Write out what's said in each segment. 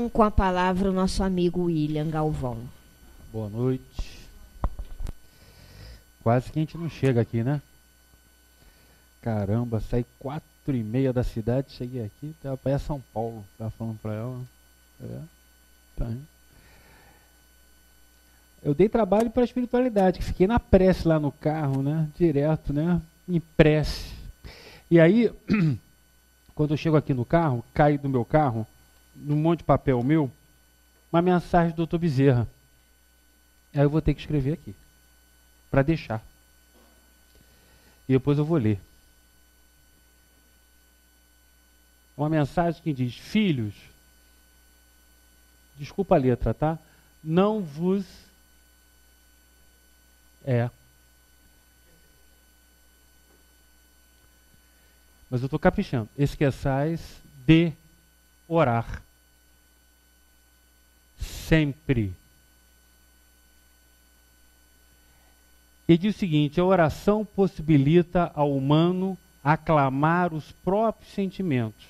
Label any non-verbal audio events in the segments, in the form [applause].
Então, com a palavra, o nosso amigo William Galvão. Boa noite. Quase que a gente não chega aqui, né? Caramba, saí quatro e meia da cidade, cheguei aqui, tava para São Paulo, tava falando para ela. É, tá. Eu dei trabalho para a espiritualidade, fiquei na prece lá no carro, né? Direto, né? Em prece. E aí, [clears throat] quando eu chego aqui no carro, cai do meu carro, num monte de papel meu, uma mensagem do doutor Bezerra. Aí eu vou ter que escrever aqui, para deixar. E depois eu vou ler. Uma mensagem que diz: Filhos, desculpa a letra, tá? Não vos é. Mas eu estou caprichando. Esqueçais de orar. Sempre. E diz o seguinte: a oração possibilita ao humano aclamar os próprios sentimentos,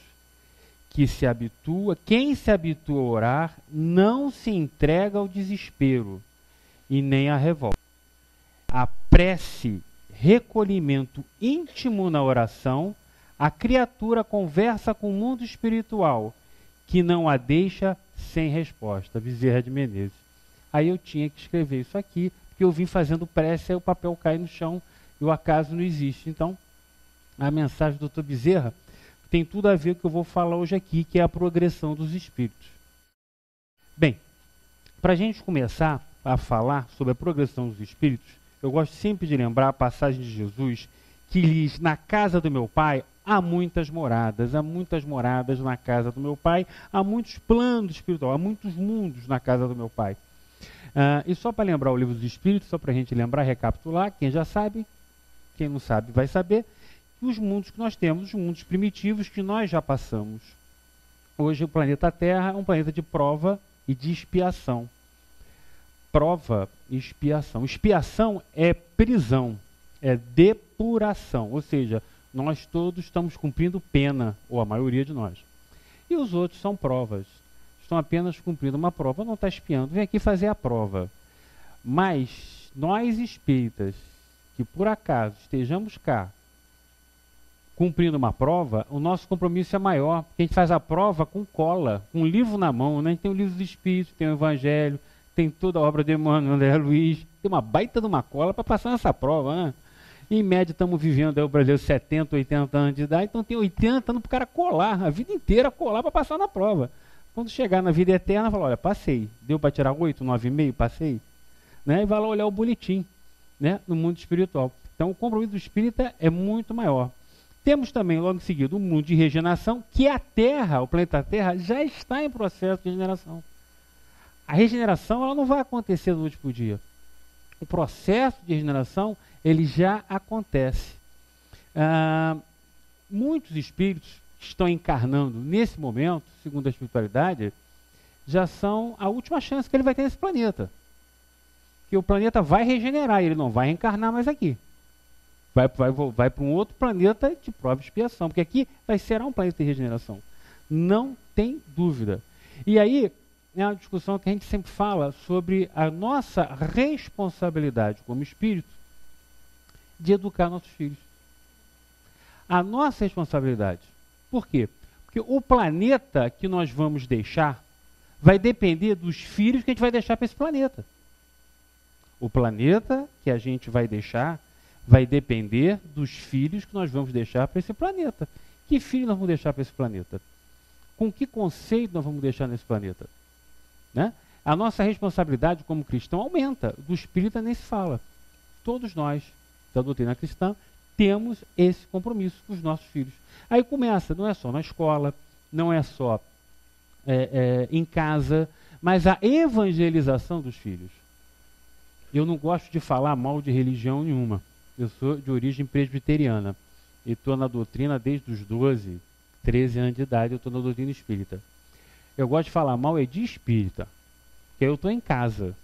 que se habitua, quem se habitua a orar não se entrega ao desespero e nem à revolta. A prece, recolhimento íntimo na oração, a criatura conversa com o mundo espiritual, que não a deixa sem resposta. Bezerra de Menezes. Aí eu tinha que escrever isso aqui, porque eu vim fazendo prece, aí o papel cai no chão e o acaso não existe. Então, a mensagem do Dr. Bezerra tem tudo a ver com o que eu vou falar hoje aqui, que é a progressão dos espíritos. Bem, para a gente começar a falar sobre a progressão dos espíritos, eu gosto sempre de lembrar a passagem de Jesus que diz: Na casa do meu pai há muitas moradas, há muitas moradas na casa do meu pai, há muitos planos espirituais, há muitos mundos na casa do meu pai. Uh, e só para lembrar o livro dos Espíritos, só para a gente lembrar, recapitular, quem já sabe, quem não sabe vai saber, que os mundos que nós temos, os mundos primitivos que nós já passamos. Hoje o planeta Terra é um planeta de prova e de expiação. Prova e expiação. Expiação é prisão, é depuração, ou seja, nós todos estamos cumprindo pena, ou a maioria de nós. E os outros são provas. Estão apenas cumprindo uma prova, não está espiando, vem aqui fazer a prova. Mas nós espíritas, que por acaso estejamos cá, cumprindo uma prova, o nosso compromisso é maior, porque a gente faz a prova com cola, com um livro na mão, né? A gente tem o livro dos Espíritos, tem o Evangelho, tem toda a obra de Emmanuel André Luiz, tem uma baita de uma cola para passar nessa prova, né? Em média, estamos vivendo aí, o Brasil 70, 80 anos de idade, então tem 80 anos para o cara colar, a vida inteira colar para passar na prova. Quando chegar na vida eterna, fala, olha, passei. Deu para tirar 8, 9,5, passei. Né? E vai lá olhar o boletim né? no mundo espiritual. Então, o compromisso do espírita é muito maior. Temos também, logo em seguida, o mundo de regeneração, que a Terra, o planeta Terra, já está em processo de regeneração. A regeneração ela não vai acontecer no último dia. O processo de regeneração ele já acontece. Ah, muitos espíritos que estão encarnando nesse momento, segundo a espiritualidade, já são a última chance que ele vai ter nesse planeta. Que o planeta vai regenerar, ele não vai reencarnar mais aqui. Vai, vai, vai para um outro planeta de prova e expiação, porque aqui vai ser um planeta de regeneração. Não tem dúvida. E aí é uma discussão que a gente sempre fala sobre a nossa responsabilidade como espírito de educar nossos filhos. A nossa responsabilidade. Por quê? Porque o planeta que nós vamos deixar vai depender dos filhos que a gente vai deixar para esse planeta. O planeta que a gente vai deixar vai depender dos filhos que nós vamos deixar para esse planeta. Que filho nós vamos deixar para esse planeta? Com que conceito nós vamos deixar nesse planeta? Né? A nossa responsabilidade como cristão aumenta. Do espírita nem se fala. Todos nós da doutrina cristã, temos esse compromisso com os nossos filhos. Aí começa, não é só na escola, não é só é, é, em casa, mas a evangelização dos filhos. Eu não gosto de falar mal de religião nenhuma. Eu sou de origem presbiteriana e estou na doutrina desde os 12, 13 anos de idade, eu estou na doutrina espírita. Eu gosto de falar mal é de espírita, porque eu estou em casa.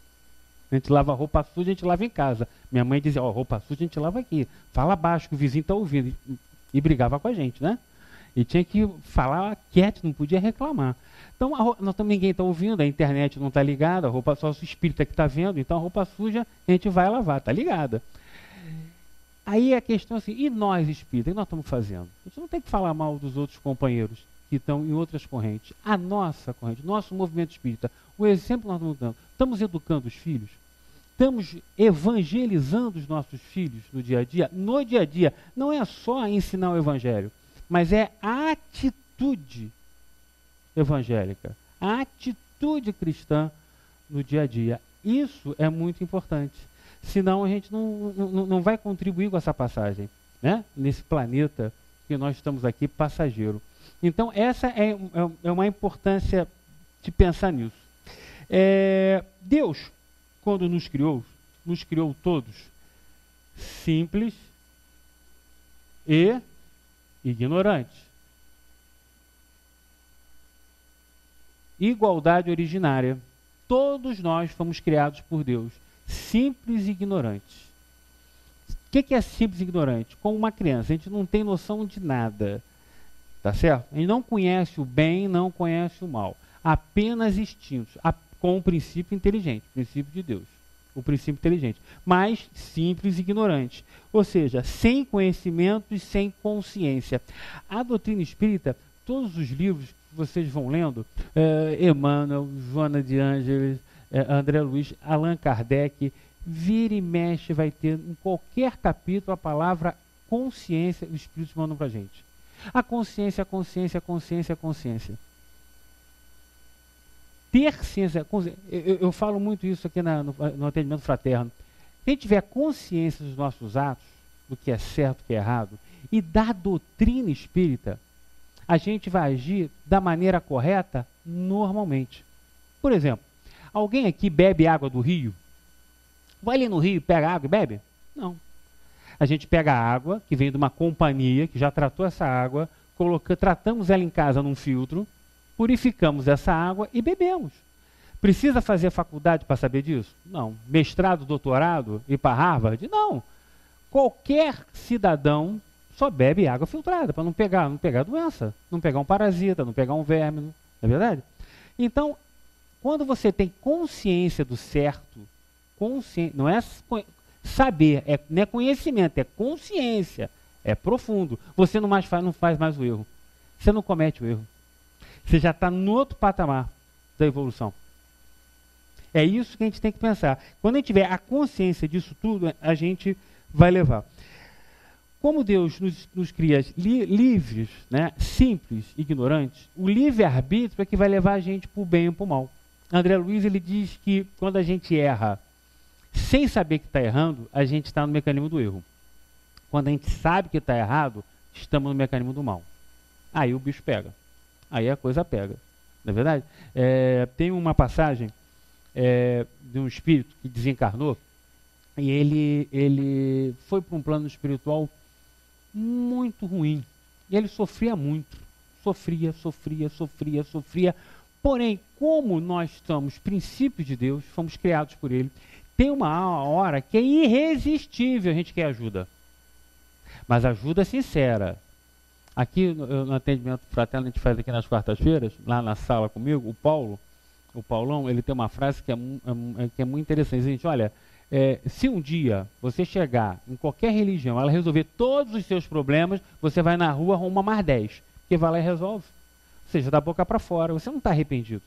A gente lava roupa suja, a gente lava em casa. Minha mãe dizia, ó, oh, roupa suja a gente lava aqui. Fala baixo, que o vizinho está ouvindo. E, brigava com a gente, né? E tinha que falar quieto, não podia reclamar. Então, a, não, ninguém está ouvindo, a internet não está ligada, a roupa só o espírito que está vendo, então a roupa suja a gente vai lavar, está ligada. Aí a questão é assim, e nós espíritas, o que nós estamos fazendo? A gente não tem que falar mal dos outros companheiros que estão em outras correntes. A nossa corrente, nosso movimento espírita, o exemplo que nós estamos dando, estamos educando os filhos? Estamos evangelizando os nossos filhos no dia a dia? No dia a dia, não é só ensinar o evangelho, mas é a atitude evangélica, a atitude cristã no dia a dia. Isso é muito importante. Senão a gente não, não, não vai contribuir com essa passagem, né? nesse planeta que nós estamos aqui passageiro. Então, essa é, é, é uma importância de pensar nisso. É, Deus, quando nos criou, nos criou todos simples e ignorantes. igualdade originária. Todos nós fomos criados por Deus, simples e ignorantes. O que, é simples e ignorante? Como uma criança, a gente não tem noção de nada. Tá certo? A gente não conhece o bem, não conhece o mal. Apenas instintos, com o princípio inteligente, o princípio de Deus. O princípio inteligente. Mas simples e ignorante. Ou seja, sem conhecimento e sem consciência. A doutrina espírita, todos os livros vocês vão lendo, é, Emmanuel, Joana de Ângeles, é, André Luiz, Allan Kardec, vira e mexe vai ter em qualquer capítulo a palavra consciência, os espíritos mandam para a gente. A consciência, a consciência, a consciência, a consciência. Ter ciência, eu, eu falo muito isso aqui na, no, no atendimento fraterno. Gente tiver consciência dos nossos atos, do que é certo, do que é errado, e da doutrina espírita, a gente vai agir da maneira correta normalmente. Por exemplo, alguém aqui bebe água do rio? Vai ali no rio, pega água e bebe? Não. A gente pega a água que vem de uma companhia que já tratou essa água, coloca, tratamos ela em casa num filtro, purificamos essa água e bebemos. Precisa fazer faculdade para saber disso? Não. Mestrado, doutorado, ir para Harvard? Não. Qualquer cidadão só bebe água filtrada para não pegar, não pegar doença, não pegar um parasita, não pegar um verme, não é verdade? Então, quando você tem consciência do certo, consciência, não é saber, é, não é conhecimento, é consciência, é profundo. Você não mais faz, não faz mais o erro. Você não comete o erro. Você já está no outro patamar da evolução. É isso que a gente tem que pensar. Quando a gente tiver a consciência disso tudo, a gente vai levar. Como Deus nos, nos cria li, livres, né, simples, ignorantes, o livre-arbítrio é que vai levar a gente para o bem ou para o mal. André Luiz ele diz que quando a gente erra sem saber que está errando, a gente está no mecanismo do erro. Quando a gente sabe que está errado, estamos no mecanismo do mal. Aí o bicho pega. Aí a coisa pega. Não é verdade? É, tem uma passagem é, de um espírito que desencarnou e ele, ele foi para um plano espiritual muito ruim. E ele sofria muito. Sofria, sofria, sofria, sofria. Porém, como nós somos princípios de Deus, fomos criados por Ele, tem uma hora que é irresistível a gente quer ajuda. Mas ajuda sincera. Aqui no, no atendimento fraterno, a gente faz aqui nas quartas-feiras, lá na sala comigo, o Paulo, o Paulão, ele tem uma frase que é, é, que é muito interessante. Gente, olha, é, se um dia você chegar em qualquer religião, ela resolver todos os seus problemas, você vai na rua, arruma mais 10, que vai lá e resolve. Ou seja, da boca para fora, você não está arrependido.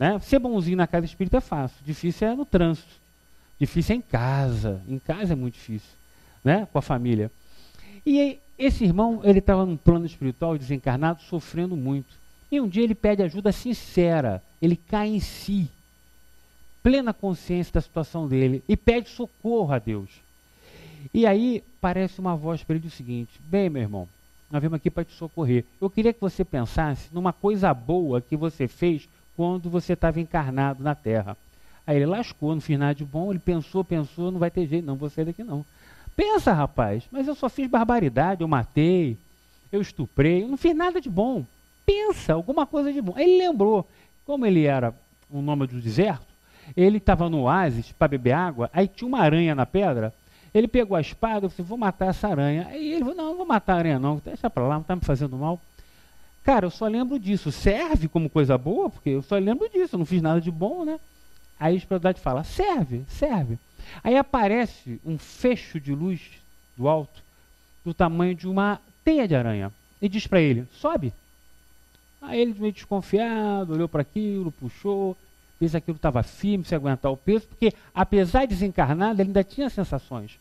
Né? Ser bonzinho na casa espírita é fácil, difícil é no trânsito, difícil é em casa, em casa é muito difícil, né? com a família. E aí, esse irmão, ele estava num plano espiritual, desencarnado, sofrendo muito. E um dia ele pede ajuda sincera, ele cai em si plena consciência da situação dele e pede socorro a Deus. E aí parece uma voz para ele o seguinte: Bem, meu irmão, nós viemos aqui para te socorrer. Eu queria que você pensasse numa coisa boa que você fez quando você estava encarnado na terra. Aí ele lascou, não fiz nada de bom, ele pensou, pensou, não vai ter jeito, não, vou sair daqui não. Pensa, rapaz, mas eu só fiz barbaridade, eu matei, eu estuprei, eu não fiz nada de bom. Pensa, alguma coisa de bom. Aí ele lembrou, como ele era um nome do deserto, ele estava no oásis para beber água, aí tinha uma aranha na pedra, Ele pegou a espada e falou: vou matar essa aranha. Aí ele falou: não, não vou matar a aranha, não, deixa para lá, não está me fazendo mal. Cara, eu só lembro disso. Serve como coisa boa? Porque eu só lembro disso, eu não fiz nada de bom, né? Aí a espiritualidade fala: serve, serve. Aí aparece um fecho de luz do alto, do tamanho de uma teia de aranha. E diz para ele: sobe. Aí ele meio desconfiado, olhou para aquilo, puxou, fez aquilo estava firme, se aguentar o peso, porque apesar de desencarnado, ele ainda tinha sensações,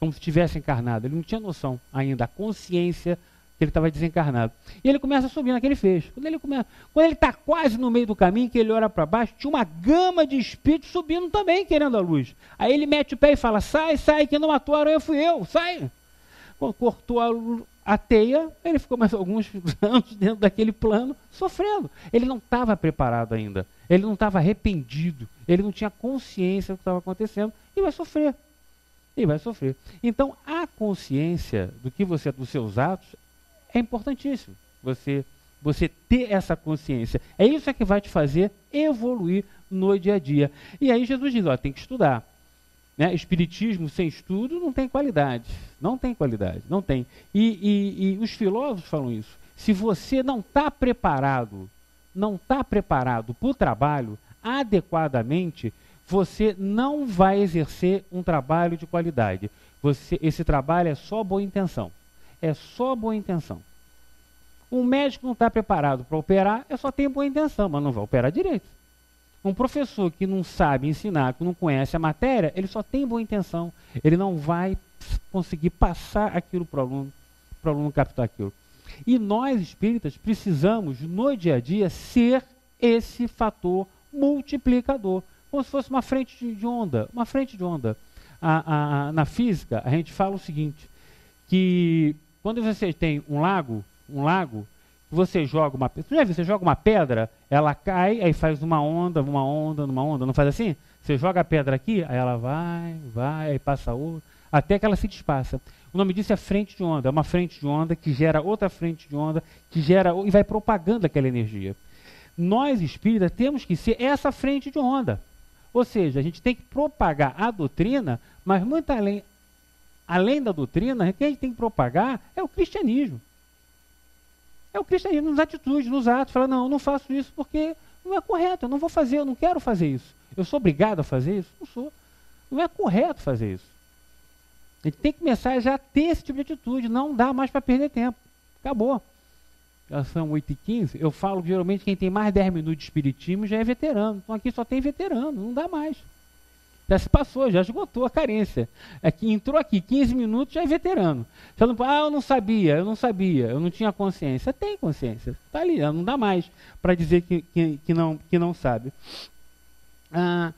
como se tivesse encarnado. Ele não tinha noção ainda, a consciência que ele estava desencarnado. E ele começa a subir naquele fecho. Quando ele começa, quando ele está quase no meio do caminho, que ele olha para baixo, tinha uma gama de espíritos subindo também, querendo a luz. Aí ele mete o pé e fala: sai, sai, quem não matou a aranha fui eu, sai. Cortou a, a teia, ele ficou mais [laughs] alguns anos dentro daquele plano, sofrendo. Ele não estava preparado ainda. Ele não estava arrependido. Ele não tinha consciência do que estava acontecendo e vai sofrer. E vai sofrer. Então, a consciência do que você dos seus atos é importantíssimo. Você você ter essa consciência. É isso que vai te fazer evoluir no dia a dia. E aí Jesus diz, ó, tem que estudar. Né? Espiritismo sem estudo não tem qualidade. Não tem qualidade, não tem. E, e, e os filósofos falam isso. Se você não está preparado, não está preparado para o trabalho adequadamente, você não vai exercer um trabalho de qualidade. Você, esse trabalho é só boa intenção. É só boa intenção. Um médico não está preparado para operar, é só tem boa intenção, mas não vai operar direito. Um professor que não sabe ensinar, que não conhece a matéria, ele só tem boa intenção. Ele não vai conseguir passar aquilo para o aluno, para o aluno captar aquilo. E nós, espíritas, precisamos, no dia a dia, ser esse fator multiplicador. Como se fosse uma frente de, onda. Uma frente de onda. A, a, a, na física, a gente fala o seguinte, que quando você tem um lago, um lago, você joga uma pedra. Você joga uma pedra, ela cai, aí faz uma onda, uma onda, uma onda. Não faz assim? Você joga a pedra aqui, aí ela vai, vai, aí passa outra, até que ela se despaça. O nome disso é frente de onda. É uma frente de onda que gera outra frente de onda, que gera e vai propagando aquela energia. Nós espíritas temos que ser essa frente de onda. Ou seja, a gente tem que propagar a doutrina, mas muito além, além da doutrina, o que a gente tem que propagar é o cristianismo. É o cristianismo nas atitudes, nos atos. Fala, não, eu não faço isso porque não é correto, eu não vou fazer, eu não quero fazer isso. Eu sou obrigado a fazer isso? Não sou. Não é correto fazer isso. A gente tem que começar já a ter esse tipo de atitude, não dá mais para perder tempo. Acabou. Já são 8h15, eu falo que geralmente quem tem mais 10 minutos de espiritismo já é veterano. Então aqui só tem veterano, não dá mais. Já se passou, já esgotou a carência. Aqui, é entrou aqui 15 minutos, já é veterano. Já não, ah, eu não sabia, eu não sabia, eu não tinha consciência. Tem consciência, está ali, não dá mais para dizer que, que, que, não, que não sabe. Ah,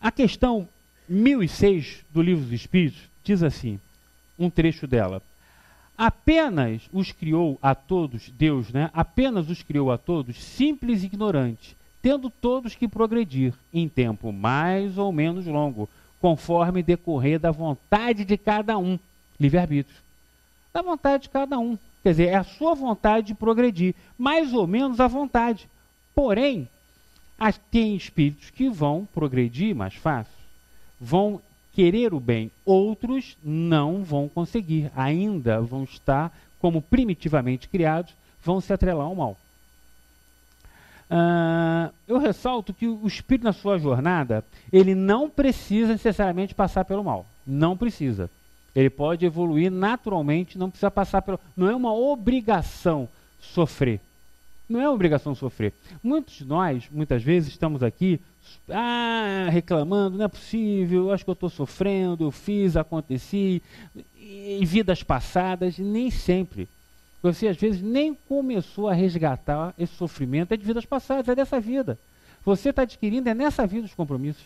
a questão 1006 do Livro dos Espíritos diz assim, um trecho dela. Apenas os criou a todos, Deus, né? Apenas os criou a todos, simples e ignorantes tendo todos que progredir em tempo mais ou menos longo, conforme decorrer da vontade de cada um. Livre-arbítrio. Da vontade de cada um. Quer dizer, é a sua vontade de progredir, mais ou menos a vontade. Porém, tem espíritos que vão progredir mais fácil, vão querer o bem, outros não vão conseguir, ainda vão estar como primitivamente criados, vão se atrelar ao mal. Uh, eu ressalto que o espírito na sua jornada, ele não precisa necessariamente passar pelo mal. Não precisa. Ele pode evoluir naturalmente, não precisa passar pelo. Não é uma obrigação sofrer. Não é obrigação sofrer. Muitos de nós, muitas vezes, estamos aqui ah, reclamando, não é possível, acho que eu estou sofrendo, eu fiz, aconteci, em vidas passadas, nem sempre. Você às vezes nem começou a resgatar esse sofrimento, é de vidas passadas, é dessa vida. Você está adquirindo, é nessa vida os compromissos.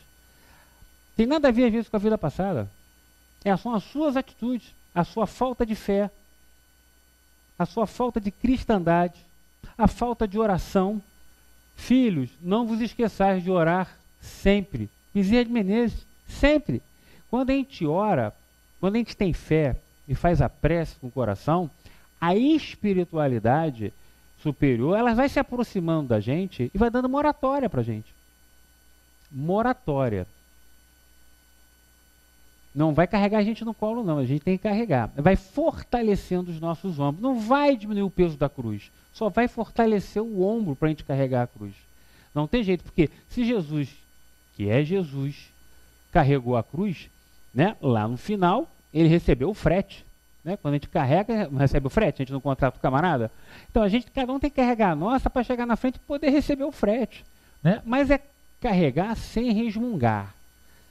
Tem nada a ver, às vezes, com a vida passada. É, são as suas atitudes, a sua falta de fé, a sua falta de cristandade, a falta de oração. Filhos, não vos esqueçais de orar sempre. Bezerra de Menezes, sempre. Quando a gente ora, quando a gente tem fé e faz a prece com o coração, a espiritualidade superior, ela vai se aproximando da gente e vai dando moratória para a gente. Moratória. Não vai carregar a gente no colo, não. A gente tem que carregar. Vai fortalecendo os nossos ombros. Não vai diminuir o peso da cruz. Só vai fortalecer o ombro para a gente carregar a cruz. Não tem jeito, porque se Jesus, que é Jesus, carregou a cruz, né, lá no final, ele recebeu o frete. Né? Quando a gente carrega, recebe o frete, a gente não contrata o camarada. Então a gente, cada um tem que carregar a nossa para chegar na frente e poder receber o frete. Né? Mas é carregar sem resmungar,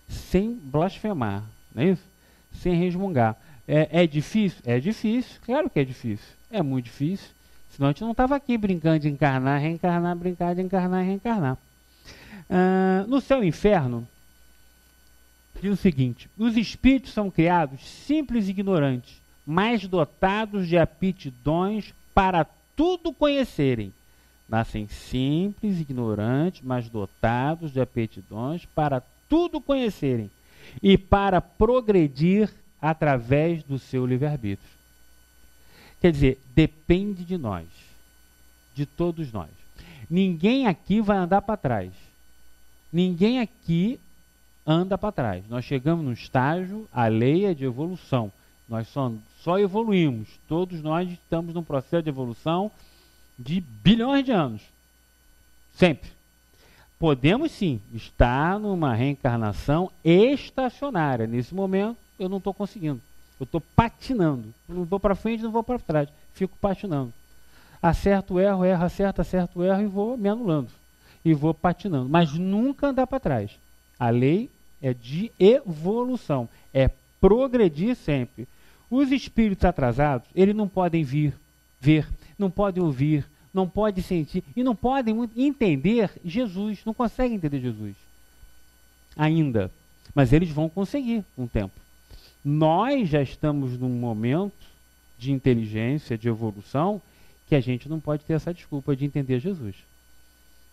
sem blasfemar, não é isso? Sem resmungar. É, é difícil? É difícil, claro que é difícil. É muito difícil. Senão a gente não estava aqui brincando de encarnar, reencarnar, brincar de encarnar, reencarnar. Ah, no céu e inferno, diz o seguinte: os espíritos são criados simples e ignorantes, mas dotados de aptidões para tudo conhecerem. Nascem simples, ignorantes, mas dotados de aptidões para tudo conhecerem e para progredir através do seu livre-arbítrio. Quer dizer, depende de nós, de todos nós. Ninguém aqui vai andar para trás. Ninguém aqui anda para trás. Nós chegamos no estágio, a lei é de evolução. Nós só, só evoluímos. Todos nós estamos num processo de evolução de bilhões de anos. Sempre. Podemos sim estar numa reencarnação estacionária. Nesse momento, eu não estou conseguindo. Eu estou patinando. Eu não vou para frente, não vou para trás. Fico patinando. Acerto, erro, erro, acerto, acerto, erro e vou me anulando. E vou patinando. Mas nunca andar para trás. A lei é de evolução. É progredir sempre. Os espíritos atrasados, eles não podem vir, ver, não podem ouvir, não podem sentir e não podem entender Jesus, não conseguem entender Jesus. Ainda. Mas eles vão conseguir um tempo. Nós já estamos num momento de inteligência, de evolução, que a gente não pode ter essa desculpa de entender Jesus.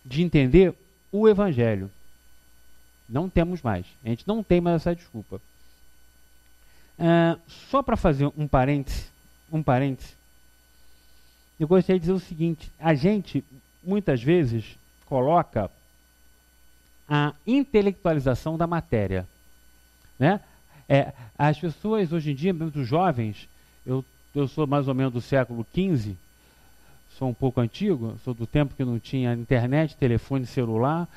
De entender o Evangelho. Não temos mais. A gente não tem mais essa desculpa. Uh, só para fazer um parêntese, um parêntese, eu gostaria de dizer o seguinte: a gente muitas vezes coloca a intelectualização da matéria, né? É, as pessoas hoje em dia, mesmo jovens, eu, eu sou mais ou menos do século XV, sou um pouco antigo, sou do tempo que não tinha internet, telefone celular,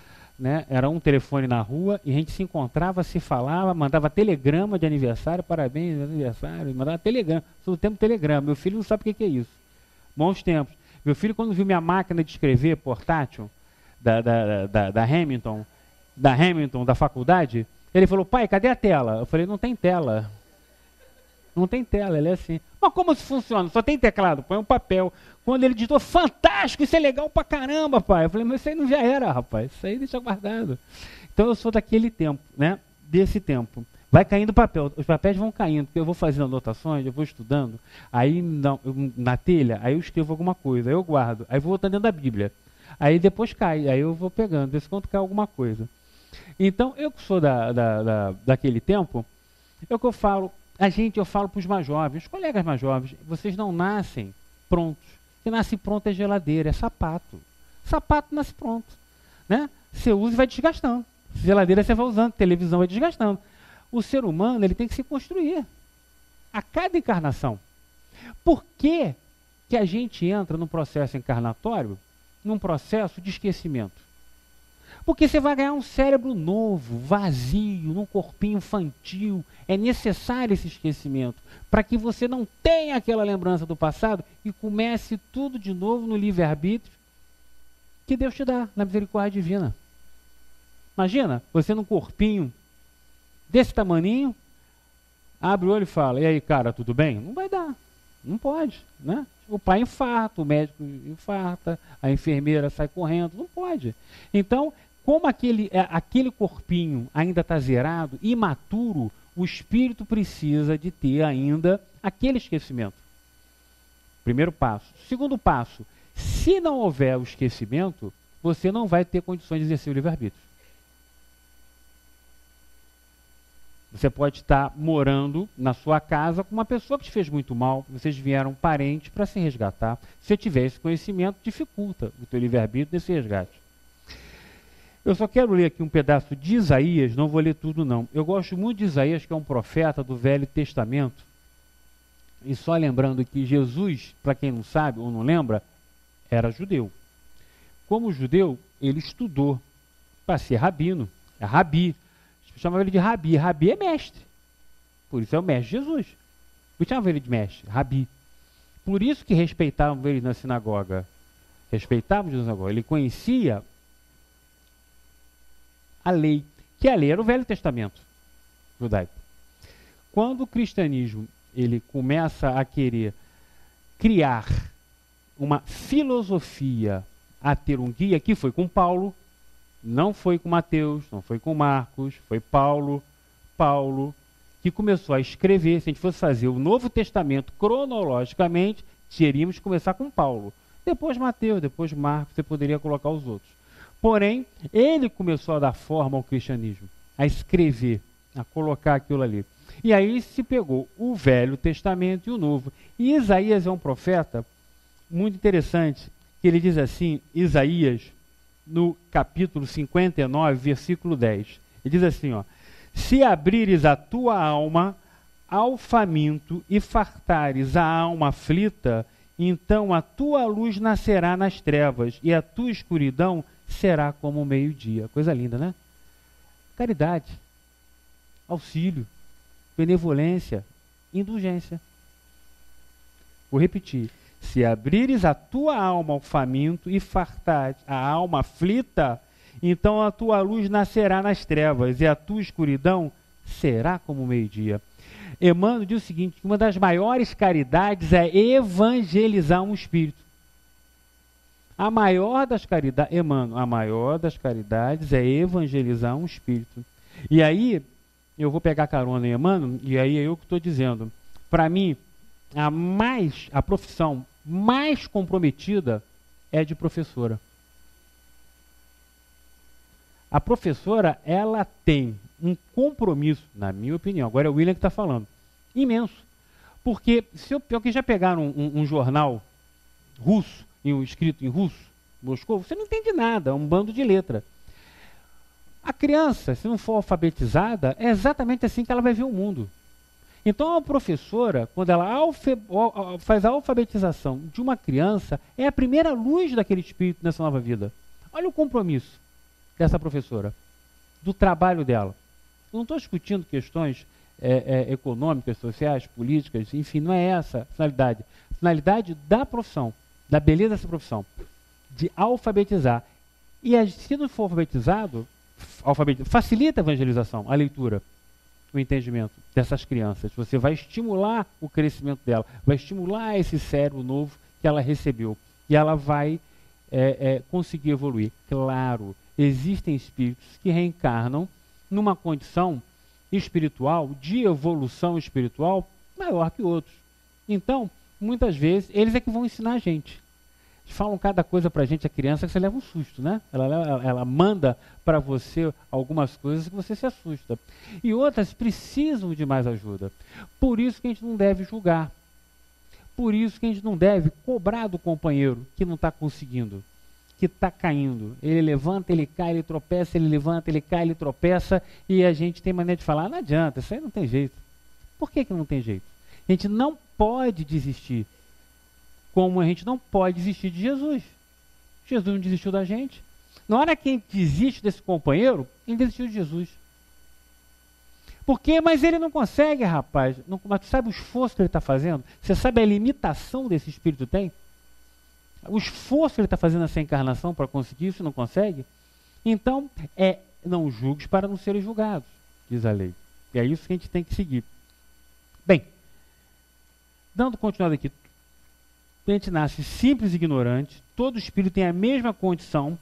né? Era um telefone na rua e a gente se encontrava, se falava, mandava telegrama de aniversário, parabéns aniversário, mandava telegrama. Sou do tempo telegrama. Meu filho não sabe o que, que é isso. Bons tempos. Meu filho, quando viu minha máquina de escrever portátil da, da, da, da Hamilton, da Hamilton, da faculdade, ele falou, pai, cadê a tela? Eu falei, não tem tela. Não tem tela, ele é assim. Mas como se funciona? Só tem teclado, põe um papel. Quando ele digitou, fantástico, isso é legal pra caramba, pai. Eu falei, mas isso aí não já era, rapaz. Isso aí deixa guardado. Então eu sou daquele tempo, né? Desse tempo. Vai caindo papel, os papéis vão caindo, porque eu vou fazendo anotações, eu vou estudando, aí na, na telha, aí eu escrevo alguma coisa, aí eu guardo, aí vou botando dentro da Bíblia. Aí depois cai, aí eu vou pegando, desse quanto cai alguma coisa. Então, eu que sou da, da, da, daquele tempo, é o que eu falo, a gente, eu falo para os mais jovens, os colegas mais jovens, vocês não nascem prontos. Que nasce pronto é geladeira, é sapato. Sapato nasce pronto. Né? Você usa e vai desgastando. Geladeira você vai usando, televisão vai desgastando o ser humano ele tem que se construir a cada encarnação. Por que, que a gente entra num processo encarnatório, num processo de esquecimento? Porque você vai ganhar um cérebro novo, vazio, num corpinho infantil. É necessário esse esquecimento para que você não tenha aquela lembrança do passado e comece tudo de novo no livre-arbítrio que Deus te dá na misericórdia divina. Imagina, você num corpinho desse tamaninho, abre o olho e fala: E aí, cara, tudo bem? Não vai dar. Não pode, né? O pai infarta, o médico infarta, a enfermeira sai correndo, não pode. Então, como aquele, é, aquele corpinho ainda está zerado, imaturo, o espírito precisa de ter ainda aquele esquecimento. Primeiro passo. Segundo passo, se não houver o esquecimento, você não vai ter condições de exercer o livre-arbítrio. Você pode estar morando na sua casa com uma pessoa que te fez muito mal, vocês vieram parentes para se resgatar. Se tiver esse conhecimento, dificulta o teu livre-arbítrio desse resgate. Eu só quero ler aqui um pedaço de Isaías, não vou ler tudo não. Eu gosto muito de Isaías, que é um profeta do Velho Testamento. E só lembrando que Jesus, para quem não sabe ou não lembra, era judeu. Como judeu, ele estudou para ser rabino, é rabi. Chamava ele de rabi. Rabi é mestre. Por isso é o mestre Jesus. Não chamava ele de mestre, rabi. Por isso que respeitavam ele na sinagoga. Respeitavam Jesus sinagoga. Ele conhecia a lei, que a lei era o Velho Testamento judaico. Quando o cristianismo ele começa a querer criar uma filosofia a ter um guia, que foi com Paulo, não foi com Mateus, não foi com Marcos, foi Paulo, Paulo, que começou a escrever. Se a gente fosse fazer o Novo Testamento cronologicamente, teríamos que começar com Paulo. Depois Mateus, depois Marcos, você poderia colocar os outros. Porém, ele começou a dar forma ao cristianismo, a escrever, a colocar aquilo ali. E aí se pegou o Velho Testamento e o Novo. E Isaías é um profeta muito interessante, que ele diz assim, Isaías, no capítulo 59, versículo 10. Ele diz assim, ó: Se abrires a tua alma ao faminto e fartares a alma aflita, então a tua luz nascerá nas trevas e a tua escuridão será como o meio-dia. Coisa linda, né? Caridade, auxílio, benevolência, indulgência. Vou repetir. Se abrires a tua alma ao faminto e fartares a alma aflita, então a tua luz nascerá nas trevas e a tua escuridão será como o meio-dia. Emmanuel diz o seguinte: uma das maiores caridades é evangelizar um espírito. A maior das caridades, Emmanuel, a maior das caridades é evangelizar um espírito. E aí, eu vou pegar carona em Emmanuel, e aí é eu que estou dizendo. Para mim, a mais, a profissão mais comprometida é de professora. A professora, ela tem um compromisso, na minha opinião, agora é o William que está falando, imenso. Porque se eu, eu que já pegaram um, um, um jornal russo em, escrito em russo, Moscou, você não entende nada, é um bando de letra. A criança, se não for alfabetizada, é exatamente assim que ela vai ver o mundo. Então, a professora, quando ela faz a alfabetização de uma criança, é a primeira luz daquele espírito nessa nova vida. Olha o compromisso dessa professora, do trabalho dela. Eu não estou discutindo questões é, é, econômicas, sociais, políticas, enfim, não é essa a finalidade. A finalidade da profissão da beleza dessa profissão, de alfabetizar. E se não for alfabetizado, alfabetiza, facilita a evangelização, a leitura, o entendimento dessas crianças. Você vai estimular o crescimento dela, vai estimular esse cérebro novo que ela recebeu. E ela vai é, é, conseguir evoluir. Claro, existem espíritos que reencarnam numa condição espiritual, de evolução espiritual, maior que outros. Então, muitas vezes, eles é que vão ensinar a gente. Eles falam cada coisa para a gente, a criança, que você leva um susto, né? Ela, ela, ela manda para você algumas coisas que você se assusta. E outras precisam de mais ajuda. Por isso que a gente não deve julgar. Por isso que a gente não deve cobrar do companheiro que não está conseguindo, que está caindo. Ele levanta, ele cai, ele tropeça, ele levanta, ele cai, ele tropeça, e a gente tem maneira de falar, não adianta, isso aí não tem jeito. Por que, que não tem jeito? A gente não pode desistir. Como a gente não pode desistir de Jesus. Jesus não desistiu da gente. Na hora que a gente desiste desse companheiro, ele desistiu de Jesus. Por quê? Mas ele não consegue, rapaz. Não, mas tu sabe o esforço que ele está fazendo? Você sabe a limitação desse espírito tem? O esforço que ele está fazendo nessa encarnação para conseguir isso, não consegue? Então, é não julgues para não serem julgados, diz a lei. E é isso que a gente tem que seguir. Bem, Dando continuidade aqui, a gente nasce simples e ignorante, todo espírito tem a mesma condição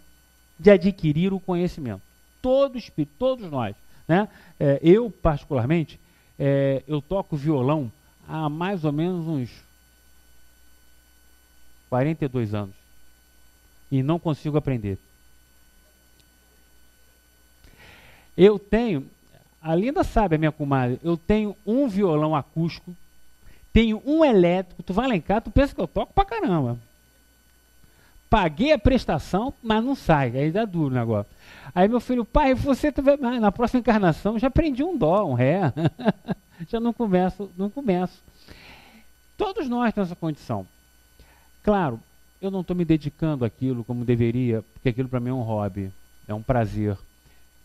de adquirir o conhecimento. Todo espírito, todos nós. Né? É, eu, particularmente, é, eu toco violão há mais ou menos uns 42 anos. E não consigo aprender. Eu tenho, a Linda sabe, a minha comadre, eu tenho um violão acústico tenho um elétrico, tu vai lá em casa, tu pensa que eu toco pra caramba. Paguei a prestação, mas não sai. Aí dá duro o negócio. Aí meu filho, pai, você na próxima encarnação já aprendi um dó, um ré. [laughs] já não começo, não começo. Todos nós temos essa condição. Claro, eu não estou me dedicando àquilo como deveria, porque aquilo para mim é um hobby, é um prazer.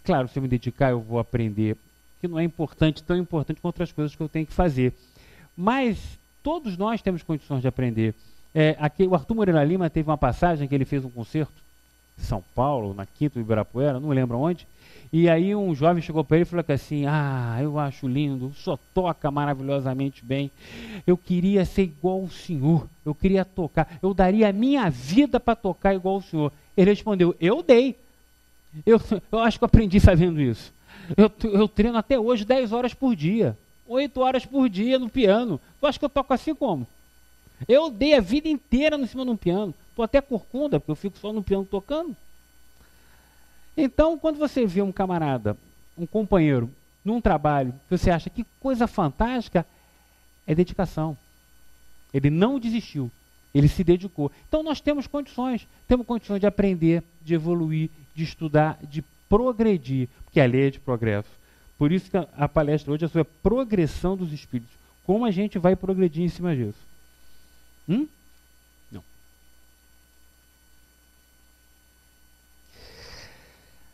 Claro, se eu me dedicar, eu vou aprender, que não é importante, tão importante quanto as coisas que eu tenho que fazer. Mas todos nós temos condições de aprender. É, aqui, o Arthur Moreira Lima teve uma passagem que ele fez um concerto em São Paulo, na Quinta do Ibirapuera, não lembro onde, e aí um jovem chegou para ele e falou assim: Ah, eu acho lindo, só toca maravilhosamente bem. Eu queria ser igual ao senhor, eu queria tocar, eu daria a minha vida para tocar igual ao senhor. Ele respondeu: Eu dei. Eu, eu acho que eu aprendi fazendo isso. Eu, eu treino até hoje 10 horas por dia, 8 horas por dia no piano. Tu acha que eu toco assim como? Eu dei a vida inteira em cima de um piano. Estou até corcunda, porque eu fico só no piano tocando. Então, quando você vê um camarada, um companheiro, num trabalho, que você acha que coisa fantástica, é dedicação. Ele não desistiu, ele se dedicou. Então, nós temos condições, temos condições de aprender, de evoluir, de estudar, de progredir, porque a lei é de progresso. Por isso que a palestra hoje é sobre a progressão dos espíritos. Como a gente vai progredir em cima disso? Hum?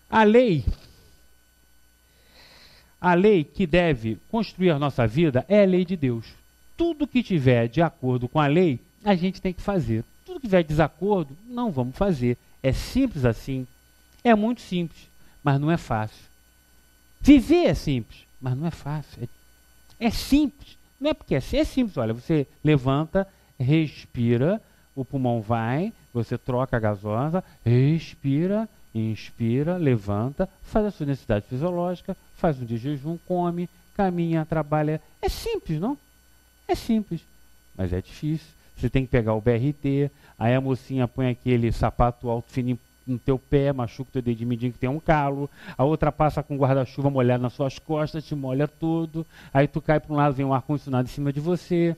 A lei, a lei que deve construir a nossa vida é a lei de Deus. Tudo que tiver de acordo com a lei, a gente tem que fazer. Tudo que tiver de desacordo, não vamos fazer. É simples assim. É muito simples, mas não é fácil. Viver é simples, mas não é fácil. É, é simples. Não é porque é, é simples. Olha, você levanta, respira, o pulmão vai, você troca a gasosa, respira, Inspira, levanta, faz a sua necessidade fisiológica, faz um dia de jejum, come, caminha, trabalha. É simples, não? É simples, mas é difícil. Você tem que pegar o BRT, aí a mocinha põe aquele sapato alto fininho no teu pé, machuca o teu dedinho mindinho que tem um calo, a outra passa com guarda-chuva molhado nas suas costas, te molha todo, aí tu cai para um lado, vem um ar-condicionado em cima de você.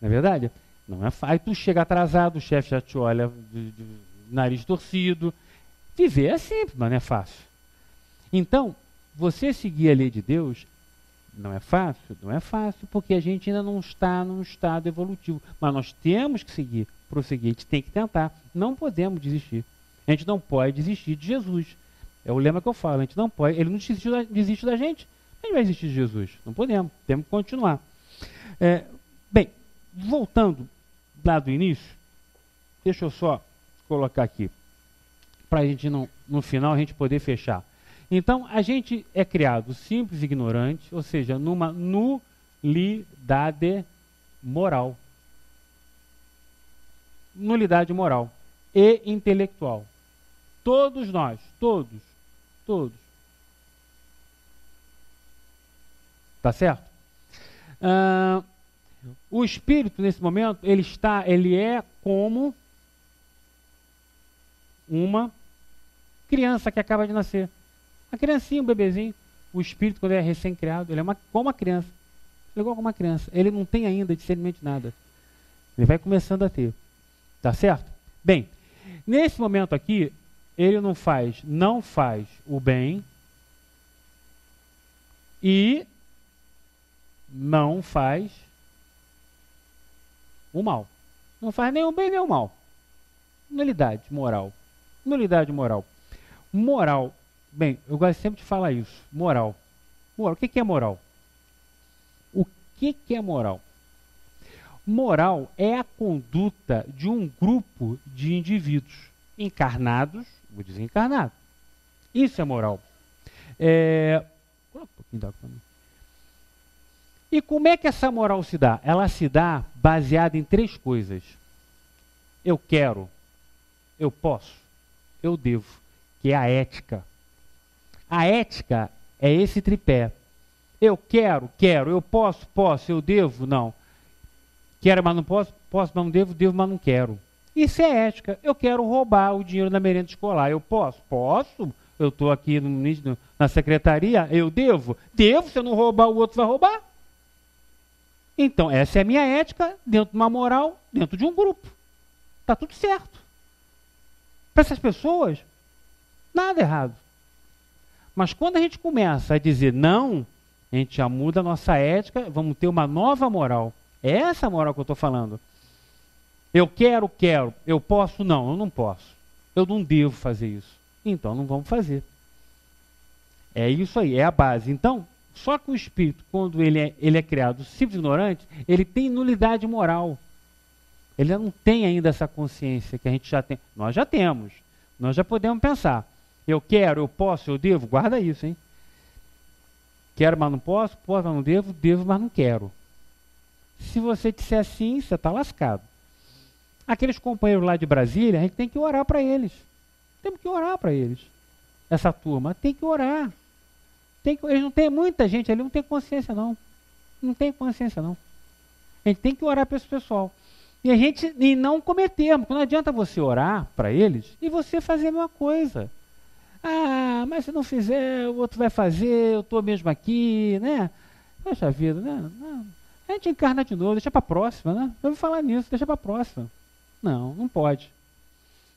Não é verdade? Não é. Aí tu chega atrasado, o chefe já te olha de, de nariz torcido, Viver é simples, mas não é fácil. Então, você seguir a lei de Deus não é fácil? Não é fácil, porque a gente ainda não está num estado evolutivo. Mas nós temos que seguir, prosseguir, a gente tem que tentar. Não podemos desistir. A gente não pode desistir de Jesus. É o lema que eu falo, a gente não pode. Ele não desiste da, desiste da gente. Gente vai desistir de Jesus. Não podemos. Temos que continuar. É, bem, voltando lá do início, deixa eu só colocar aqui para a gente não, no final a gente poder fechar. Então a gente é criado simples e ignorante, ou seja, numa nulidade moral. Nulidade moral e intelectual. Todos nós, todos, todos. Tá certo? Uh, o espírito nesse momento ele está, ele é como uma criança que acaba de nascer. A criancinha, um bebezinho, o espírito, quando é recém-criado, ele é uma, como uma criança. Ele é igual como uma criança. Ele não tem ainda discernimento de nada. Ele vai começando a ter. Tá certo? Bem, nesse momento aqui, ele não faz, não faz o bem e não faz o mal. Não faz nem o bem nem o mal. Nulidade moral. Nulidade moral. Moral. Bem, eu gosto sempre de falar isso. Moral. Moral. O que, é moral? O que, é moral? Moral é a conduta de um grupo de indivíduos encarnados, vou dizer encarnado. Isso é moral. É... E como é que essa moral se dá? Ela se dá baseada em três coisas. Eu quero, eu posso, eu devo que é a ética. A ética é esse tripé. Eu quero, quero, eu posso, posso, eu devo, não. Quero, mas não posso, posso, mas não devo, devo, mas não quero. Isso é ética. Eu quero roubar o dinheiro da merenda escolar. Eu posso? Posso. Eu estou aqui no, na secretaria, eu devo? Devo, se eu não roubar, o outro vai roubar. Então, essa é a minha ética dentro de uma moral, dentro de um grupo. Está tudo certo. Para essas pessoas, nada errado. Mas quando a gente começa a dizer não, a gente já muda a nossa ética, vamos ter uma nova moral. É essa moral que eu estou falando. Eu quero, quero. Eu posso, não, eu não posso. Eu não devo fazer isso. Então não vamos fazer. É isso aí, é a base. Então, só que o espírito, quando ele é, ele é criado simples ignorante, ele tem nulidade moral. Ele não tem ainda essa consciência que a gente já tem. Nós já temos. Nós já podemos pensar. Eu quero, eu posso, eu devo. Guarda isso, hein? Quero, mas não posso. Posso, mas não devo. Devo, mas não quero. Se você disser assim, você está lascado. Aqueles companheiros lá de Brasília, a gente tem que orar para eles. Temos que orar para eles. Essa turma tem que orar. Tem que, eles não tem muita gente ali, não tem consciência não. Não tem consciência não. A gente tem que orar para esse pessoal. E a gente e não cometermos, porque não adianta você orar para eles e você fazer a mesma coisa. Ah, mas se não fizer, o outro vai fazer, eu estou mesmo aqui, né? Poxa vida, né? A gente encarna de novo, deixa para a próxima, né? Eu vou falar nisso, deixa para a próxima. Não, não pode.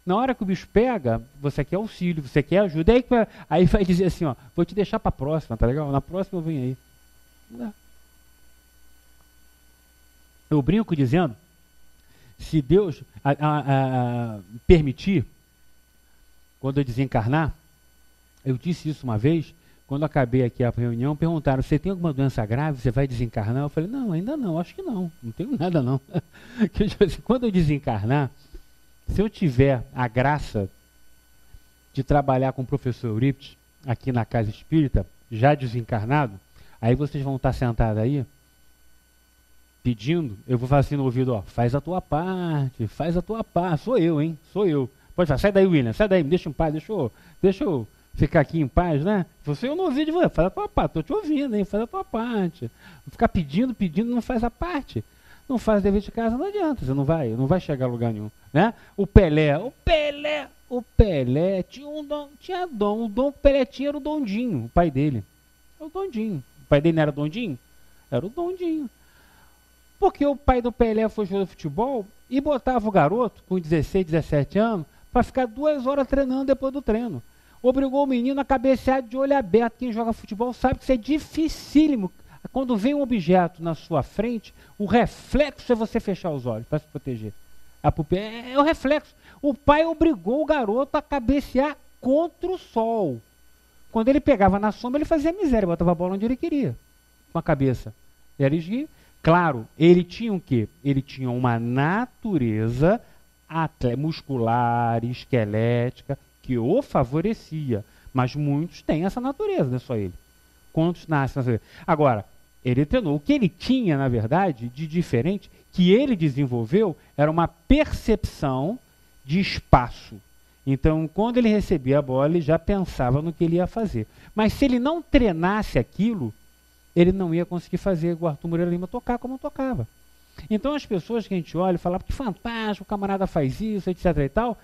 Na hora que o bicho pega, você quer auxílio, você quer ajuda, aí vai, aí vai dizer assim, ó, vou te deixar para próxima, tá legal? Na próxima eu venho aí. Eu brinco dizendo, se Deus a, a, a, permitir, quando eu desencarnar, eu disse isso uma vez, quando acabei aqui a reunião, perguntaram: você tem alguma doença grave? Você vai desencarnar? Eu falei: não, ainda não, acho que não, não tenho [laughs] nada não. [laughs] quando eu desencarnar, se eu tiver a graça de trabalhar com o professor Euripides aqui na Casa Espírita, já desencarnado, aí vocês vão estar sentados aí, pedindo, eu vou falar assim no ouvido, ó, faz a tua parte, faz a tua parte. Sou eu, hein? Sou eu. Pode falar, sai daí, William, sai daí, me deixa em paz, deixa eu, deixa eu ficar aqui em paz, né? Você eu não ouvi de você, faz a tua parte, estou te ouvindo, hein? Faz a tua parte. Ficar pedindo, pedindo, não faz a parte. Não faz dever de casa, não adianta, você não vai, não vai chegar a lugar nenhum, né? O Pelé, o Pelé, o Pelé tinha um dom, tinha dom, o dom Pelé tinha era o Dondinho, o pai dele. É o Dondinho. O pai dele não era Dondinho? Era o Dondinho. Porque o pai do Pelé foi jogador de futebol e botava o garoto com 16, 17 anos para ficar duas horas treinando depois do treino obrigou o menino a cabecear de olho aberto. Quem joga futebol sabe que isso é dificílimo. Quando vem um objeto na sua frente, o reflexo é você fechar os olhos para se proteger. A pupila é, é o reflexo. O pai obrigou o garoto a cabecear contra o sol. Quando ele pegava na sombra, ele fazia miséria, botava a bola onde ele queria, com a cabeça. Era esguio. Claro, ele tinha o quê? Ele tinha uma natureza muscular, esquelética, que o favorecia. Mas muitos têm essa natureza, não é só ele. Quantos nascem nessa Agora, ele treinou. O que ele tinha, na verdade, de diferente, que ele desenvolveu, era uma percepção de espaço. Então, quando ele recebia a bola, ele já pensava no que ele ia fazer. Mas se ele não treinasse aquilo, ele não ia conseguir fazer o Arthur Moreira Lima tocar como tocava. Então, as pessoas que a gente olha e fala, que fantástico, o camarada faz isso, etc e tal,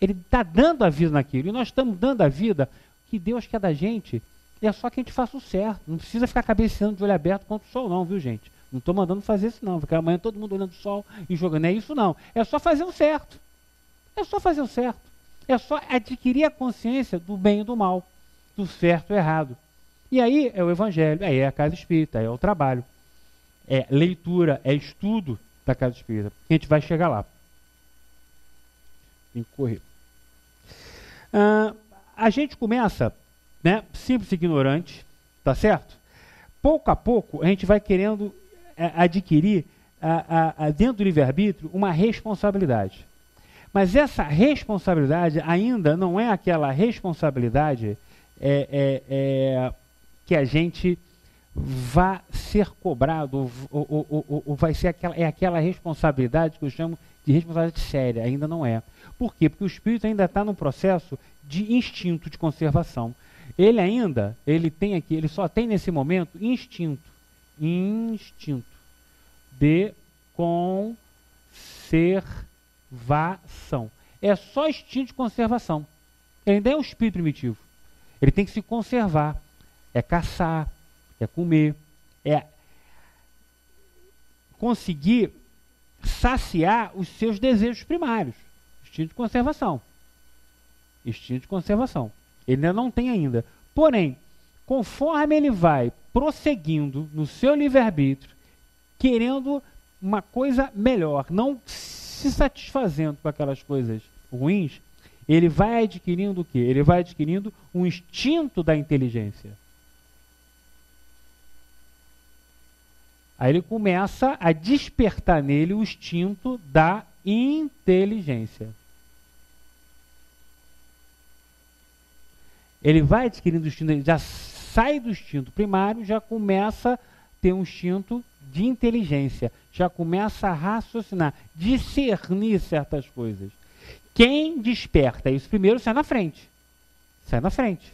ele está dando a vida naquilo. E nós estamos dando a vida que Deus quer da gente. É só que a gente faça o certo. Não precisa ficar cabeceando de olho aberto contra o sol, não, viu, gente? Não estou mandando fazer isso, não. Porque amanhã todo mundo olhando o sol e jogando. É isso, não. É só fazer o certo. É só fazer o certo. É só adquirir a consciência do bem e do mal, do certo e errado. E aí é o evangelho, aí é a casa espírita, aí é o trabalho. É leitura, é estudo da casa espírita. A gente vai chegar lá. Tem que correr. Uh, a gente começa, né, simples ignorante, tá certo? Pouco a pouco a gente vai querendo é, adquirir dentro do livre-arbítrio uma responsabilidade. Mas essa responsabilidade ainda não é aquela responsabilidade é, é, é que a gente vai ser cobrado, ou, ou, ou, ou, vai ser aquela, é aquela responsabilidade que eu chamo de responsabilidade séria, ainda não é. Por quê? Porque o espírito ainda está num processo de instinto de conservação. Ele ainda, ele tem aqui, ele só tem nesse momento instinto, instinto de conservação. É só instinto de conservação. Ele ainda é um espírito primitivo. Ele tem que se conservar. É caçar, é comer, é conseguir saciar os seus desejos primários instinto de conservação. instinto de conservação. Ele ainda não tem ainda. Porém, conforme ele vai prosseguindo no seu livre-arbítrio, querendo uma coisa melhor, não se satisfazendo com aquelas coisas ruins, ele vai adquirindo o quê? Ele vai adquirindo um instinto da inteligência. Aí ele começa a despertar nele o instinto da inteligência. Ele vai adquirindo o instinto, já sai do instinto primário, já começa a ter um instinto de inteligência, já começa a raciocinar, discernir certas coisas. Quem desperta isso primeiro sai na frente. Sai na frente.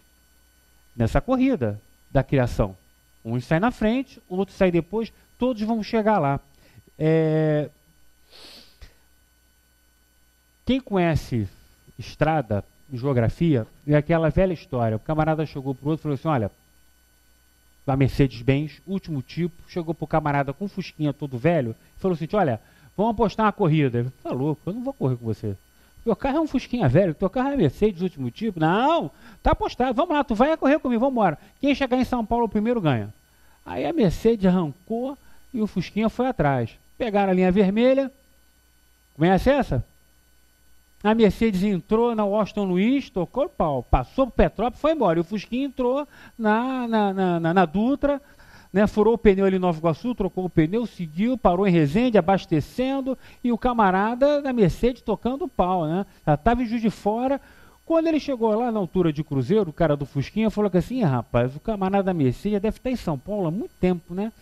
Nessa corrida da criação. Uns saem na frente, outros saem depois, todos vão chegar lá. É... Quem conhece estrada, geografia, é aquela velha história. O camarada chegou para o outro e falou assim: olha, da Mercedes-Benz, último tipo, chegou para o camarada com fusquinha todo velho e falou assim: olha, vamos apostar uma corrida. Ele falou, tá eu não vou correr com você. Meu carro é um fusquinha velho, teu carro é Mercedes, último tipo. Não, tá apostado, vamos lá, tu vai correr comigo, vamos embora. Quem chegar em São Paulo primeiro ganha. Aí a Mercedes arrancou e o Fusquinha foi atrás. Pegaram a linha vermelha. Conhece essa? A Mercedes entrou na Washington Luiz, tocou o pau, passou para Petrópolis, foi embora. E o Fusquinha entrou na, na, na, na, na Dutra, né, furou o pneu ali em Nova Iguaçu, trocou o pneu, seguiu, parou em Resende, abastecendo, e o camarada da Mercedes tocando o pau, né? Já estava em Juiz de Fora. Quando ele chegou lá na altura de Cruzeiro, o cara do Fusquinha falou que assim, rapaz, o camarada da Mercedes deve estar em São Paulo há muito tempo, né?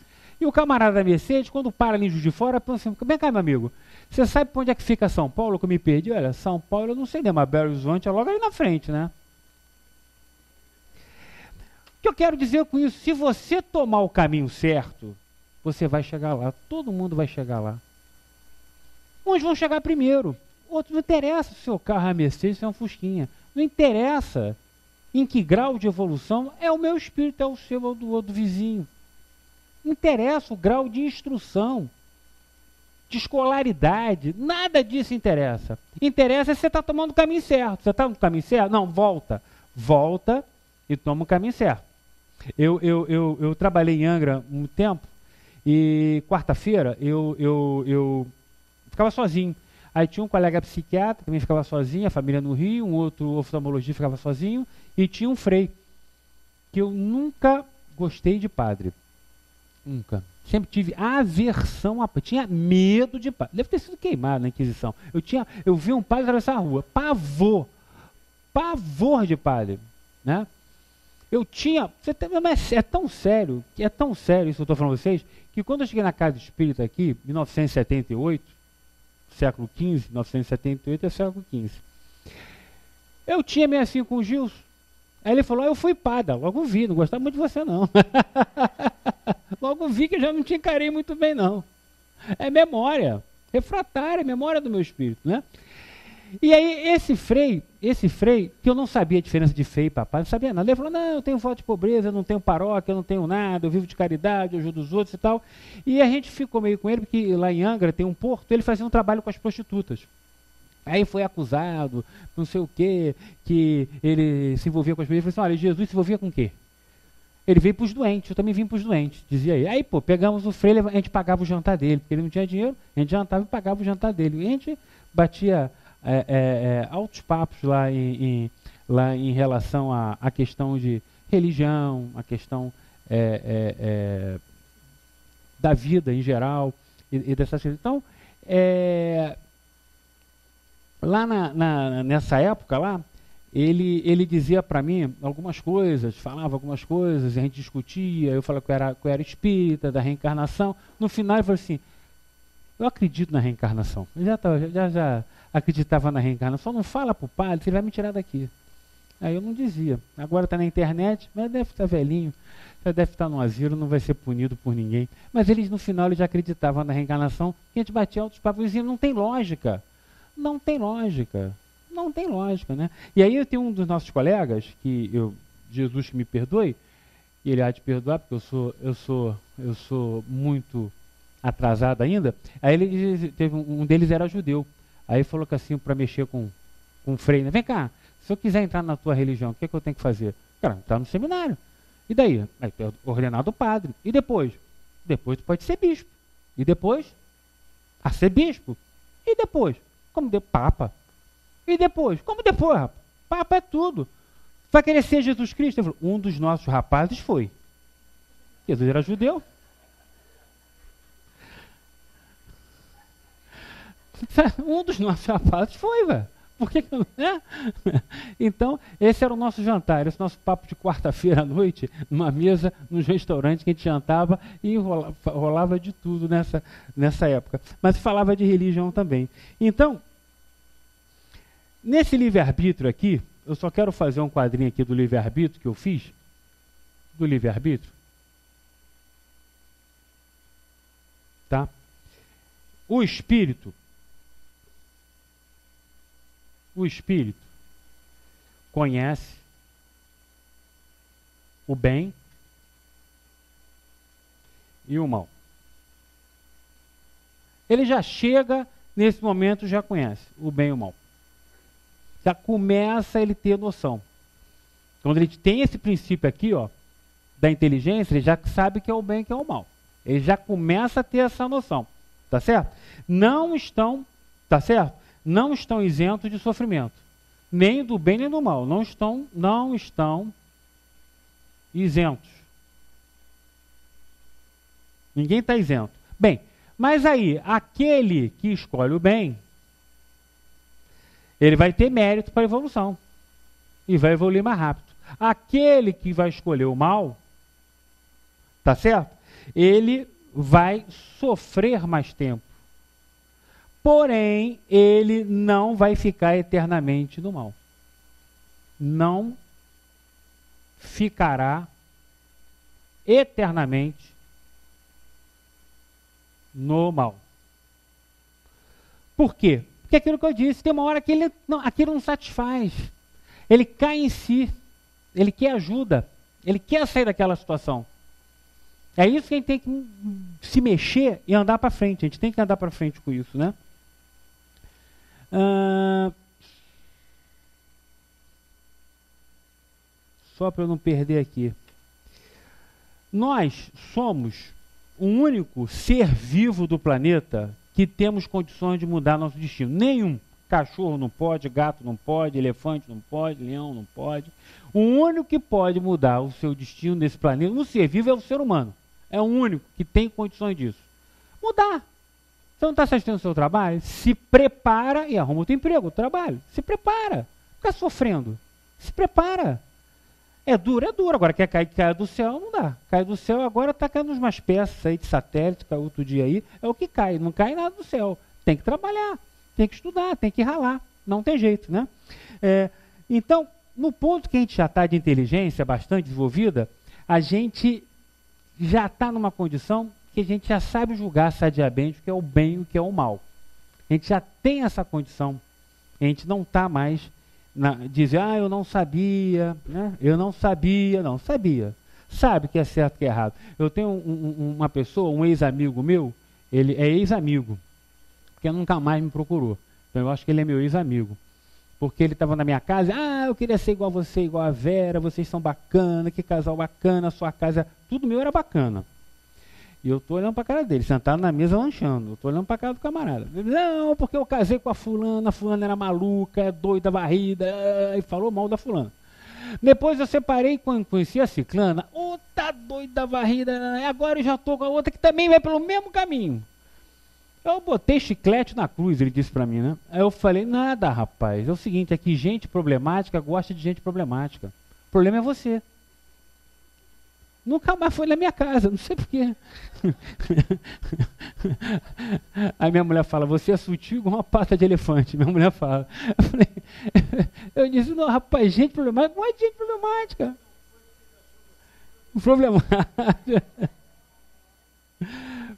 E o camarada da Mercedes, quando para ali em Juiz de Fora, pensa assim, vem cá, meu amigo, você sabe para onde é que fica São Paulo, que eu me perdi? Olha, São Paulo eu não sei, né, mas Belo Horizonte é logo ali na frente, né? O que eu quero dizer com isso? Se você tomar o caminho certo, você vai chegar lá. Todo mundo vai chegar lá. Uns vão chegar primeiro. Outros não interessa se o seu carro é Mercedes, se é um Fusquinha. Não interessa em que grau de evolução é o meu espírito, é o seu, é o do, do vizinho. Interessa o grau de instrução, de escolaridade, nada disso interessa. Interessa se você está tomando o caminho certo. Você está no caminho certo? Não, volta. Volta e toma o caminho certo. Eu, eu, eu, eu trabalhei em Angra um tempo e quarta-feira eu, eu, eu ficava sozinho. Aí tinha um colega psiquiatra também ficava sozinho, a família no Rio, um outro oftalmologista ficava sozinho, e tinha um frei, que eu nunca gostei de padre. Nunca. Sempre tive aversão a tinha medo de padre. Deve ter sido queimado na Inquisição. Eu tinha, eu vi um padre atravessar a rua, pavor. Pavor de padre, né? Eu tinha. Mas é tão sério, é tão sério isso que eu estou falando vocês, que quando eu cheguei na casa espírita aqui, em 1978, século XV, 1978 é século XV. Eu tinha meio assim com o Gilson. Aí ele falou, ah, eu fui padre. Logo vi, não gostava muito de você não. [laughs] Logo vi que eu já não te encarei muito bem não. É memória, refratária, memória do meu espírito, né? E aí esse frei, esse frei, que eu não sabia a diferença de frei e papai, não sabia nada. Ele falou, não, eu tenho foto de pobreza, eu não tenho paróquia, eu não tenho nada, eu vivo de caridade, eu ajudo os outros e tal. E a gente ficou meio com ele, porque lá em Angra tem um porto, ele fazia um trabalho com as prostitutas. Aí foi acusado, não sei o quê, que ele se envolvia com as pessoas. Eu falei assim, olha, Jesus se envolvia com o quê? Ele veio para os doentes, eu também vim para os doentes, dizia ele. Aí, pô, pegamos o freio, a gente pagava o jantar dele, porque ele não tinha dinheiro, a gente jantava e pagava o jantar dele. E a gente batia é, é, é, altos papos lá em, em, lá em relação à, questão de religião, a questão é, é, é, da vida em geral e, e dessas coisas. Então, lá na, na, nessa época lá, ele, ele dizia para mim algumas coisas, falava algumas coisas, a gente discutia, eu falava que eu era, que eu era espírita, da reencarnação. No final ele falou assim, eu acredito na reencarnação. Eu já, já, já acreditava na reencarnação, não fala para o padre, você vai me tirar daqui. Aí eu não dizia. Agora está na internet, mas deve estar tá velhinho, já deve estar tá no asilo, não vai ser punido por ninguém. Mas eles no final eles já acreditavam na reencarnação, que a gente batia altos papos e não tem lógica. Não tem lógica. Não tem lógica, né? E aí eu tenho um dos nossos colegas, que eu, Jesus que me perdoe, e ele há de perdoar, porque eu sou, eu sou, eu sou muito atrasado ainda. Aí ele teve um, um deles era judeu. Aí falou que assim, para mexer com, com freio, né? vem cá, Se eu quiser entrar na tua religião, o que, é que eu tenho que fazer? Cara, entrar no seminário. E daí? Aí é ordenado padre. E depois? Depois tu pode ser bispo. E depois? A ser bispo. E depois? Como de papa. E depois? Como depois, rapaz? Papa é tudo. Vai querer ser Jesus Cristo? Um dos nossos rapazes foi. Jesus era judeu. [laughs] Um dos nossos rapazes foi, velho. Por que, que não é? Então, esse era o nosso jantar, esse nosso papo de quarta-feira à noite, numa mesa, num restaurante que a gente jantava e rolava, rolava de tudo nessa, nessa época. Mas falava de religião também. Então, nesse livre-arbítrio aqui, eu só quero fazer um quadrinho aqui do livre-arbítrio que eu fiz, do livre-arbítrio. Tá? O espírito o espírito conhece o bem e o mal. Ele já chega nesse momento, já conhece o bem e o mal. Já começa ele ter noção. Quando ele tem esse princípio aqui, ó, da inteligência, ele já sabe que é o bem e que é o mal. Ele já começa a ter essa noção. Tá certo? Não estão, tá certo? Não estão isentos de sofrimento, nem do bem nem do mal, não estão, não estão isentos. Ninguém está isento. Bem, mas aí, aquele que escolhe o bem, ele vai ter mérito para a evolução e vai evoluir mais rápido. Aquele que vai escolher o mal, tá certo? Ele vai sofrer mais tempo Porém, ele não vai ficar eternamente no mal. Não ficará eternamente no mal. Por quê? Porque aquilo que eu disse, tem uma hora que ele não, aquilo não satisfaz. Ele cai em si. Ele quer ajuda. Ele quer sair daquela situação. É isso que a gente tem que se mexer e andar para frente. A gente tem que andar para frente com isso, né? Só para eu não perder aqui. Nós somos o único ser vivo do planeta que temos condições de mudar nosso destino. Nenhum. Cachorro não pode, gato não pode, elefante não pode, leão não pode. O único que pode mudar o seu destino nesse planeta, um ser vivo, é o ser humano. É o único que tem condições disso. Mudar. Você não está assistindo o seu trabalho? Se prepara e arruma outro emprego, trabalho. Se prepara. Fica sofrendo. Se prepara. É duro, é duro. Agora quer cair, cair do céu, não dá. Cai do céu, agora está caindo umas peças aí de satélite, caiu outro dia aí. É o que cai, não cai nada do céu. Tem que trabalhar, tem que estudar, tem que ralar. Não tem jeito, né? É, então, no ponto que a gente já está de inteligência bastante desenvolvida, a gente já está numa condição que a gente já sabe julgar sadiamente o que é o bem e o que é o mal. A gente já tem essa condição. A gente não está mais na, dizer, ah, eu não sabia, né? eu não sabia, não, sabia. Sabe que é certo e que é errado. Eu tenho um, um, uma pessoa, um ex-amigo meu, ele é ex-amigo, porque nunca mais me procurou. Então eu acho que ele é meu ex-amigo. Porque ele estava na minha casa, ah, eu queria ser igual a você, igual a Vera, vocês são bacana, que casal bacana, sua casa, tudo meu era bacana. E eu tô olhando para a cara dele, sentado na mesa lanchando. Eu tô olhando para a cara do camarada. Ele, não, porque eu casei com a fulana, a fulana era maluca, é doida, varrida, e falou mal da fulana. Depois eu separei quando conheci a ciclana. Oh, tá doida, varrida, agora eu já tô com a outra que também vai pelo mesmo caminho. Eu botei chiclete na cruz, ele disse para mim, né? Aí eu falei, nada, rapaz. É o seguinte, é que gente problemática gosta de gente problemática. O problema é você. Nunca mais foi na minha casa, não sei porquê. [laughs] Aí minha mulher fala, você é sutil igual uma pata de elefante. Minha mulher fala. [laughs] Eu, falei, [laughs] eu disse, não, rapaz, gente problemática, não é gente problemática. Problemática.